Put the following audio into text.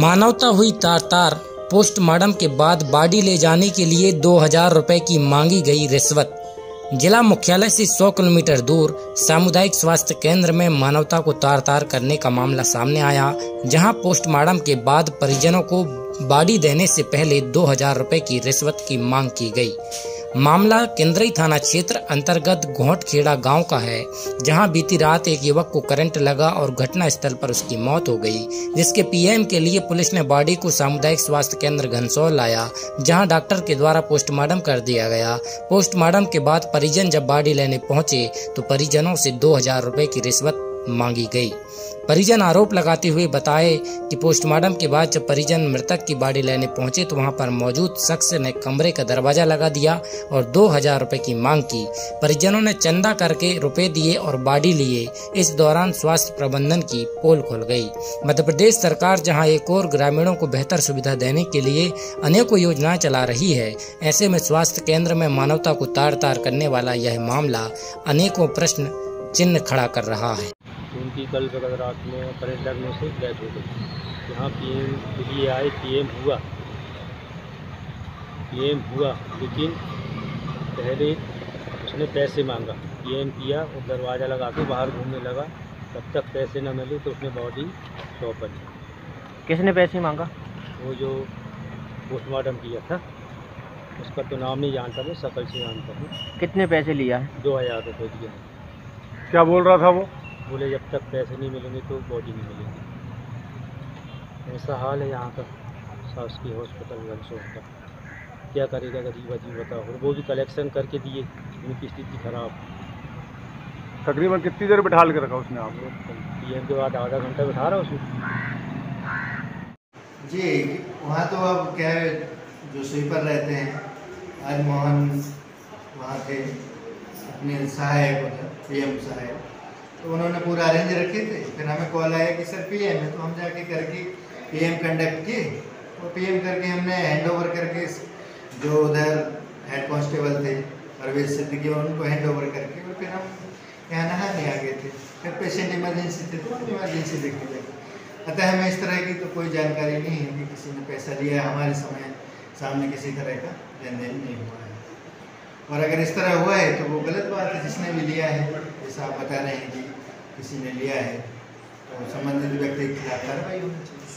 मानवता हुई तार तार पोस्टमार्टम के बाद बॉडी ले जाने के लिए दो हज़ार रुपए की मांगी गई रिश्वत। जिला मुख्यालय से 100 किलोमीटर दूर सामुदायिक स्वास्थ्य केंद्र में मानवता को तार तार करने का मामला सामने आया, जहाँ पोस्टमार्टम के बाद परिजनों को बॉडी देने से पहले दो हज़ार रुपए की रिश्वत की मांग की गई। मामला केंद्रीय थाना क्षेत्र अंतर्गत घोटखेड़ा गाँव का है, जहाँ बीती रात एक युवक को करंट लगा और घटना स्थल पर उसकी मौत हो गई। जिसके पीएम के लिए पुलिस ने बॉडी को सामुदायिक स्वास्थ्य केंद्र घनसौर लाया, जहाँ डॉक्टर के द्वारा पोस्टमार्टम कर दिया गया। पोस्टमार्टम के बाद परिजन जब बॉडी लेने पहुँचे तो परिजनों से दो हज़ार की रिश्वत मांगी गई। परिजन आरोप लगाते हुए बताए कि पोस्टमार्टम के बाद जब परिजन मृतक की बॉडी लेने पहुँचे तो वहाँ पर मौजूद शख्स ने कमरे का दरवाज़ा लगा दिया और दो हज़ार रुपए की मांग की। परिजनों ने चंदा करके रुपए दिए और बॉडी लिए। इस दौरान स्वास्थ्य प्रबंधन की पोल खुल गई। मध्य प्रदेश सरकार जहाँ एक और ग्रामीणों को बेहतर सुविधा देने के लिए अनेकों योजनाएँ चला रही है, ऐसे में स्वास्थ्य केंद्र में मानवता को तार तार करने वाला यह मामला अनेकों प्रश्न चिन्ह खड़ा कर रहा है। उनकी कल वगैरह रात में करंट लगने से डेथ हो गई। यहाँ पी एम लिए आए पी एम हुआ। पी एम हुआ लेकिन पहले उसने पैसे मांगा। पी एम किया और दरवाज़ा लगा के बाहर घूमने लगा। तब तक पैसे न मिले तो उसने बॉडी सौंप दी किसने पैसे मांगा? वो जो पोस्टमार्टम किया था उसका तो नाम नहीं जानता मैं शकल से जानता हूँ। कितने पैसे लिया है? दो हज़ार रुपये दिया। क्या बोल रहा था वो? बोले जब तक पैसे नहीं मिलेंगे तो बॉडी नहीं मिलेगी. ऐसा हाल है यहाँ का शासकीय हॉस्पिटल घनसोर का। क्या करेगा गरीब अजीब बताओ? और वो भी कलेक्शन करके दिए उनकी स्थिति खराब। तकरीबन कितनी देर बिठा के रखा उसने आपको? पी एम के बाद आधा घंटा बिठा रहा उसमें जी वहाँ तो अब क्या है जो स्वीपर रहते हैं आज मोहन वहाँ थे अपने सहायक पी एम सहायक तो उन्होंने पूरा अरेंज रखे थे। फिर हमें कॉल आया कि, सर पीएम है। तो हम जाके करके पीएम कंडक्ट किए। और पीएम करके हमने हैंड ओवर करके जो उधर हेड कांस्टेबल थे, परवेज सिद्दीकी उनको हैंड ओवर करके और फिर हम यहाँ नहाने आ गए थे। फिर पेशेंट इमरजेंसी थे तो इमरजेंसी देखने लगे अतः हमें इस तरह की तो कोई जानकारी नहीं है कि किसी ने पैसा लिया हमारे समय सामने किसी तरह का लेन देन नहीं हुआ है। और अगर इस तरह हुआ है तो वो गलत बात है जिसने भी लिया है, जैसा आप बता रहे हैं कि किसी ने लिया है तो संबंधित व्यक्ति के खिलाफ कार्रवाई होनी चाहिए।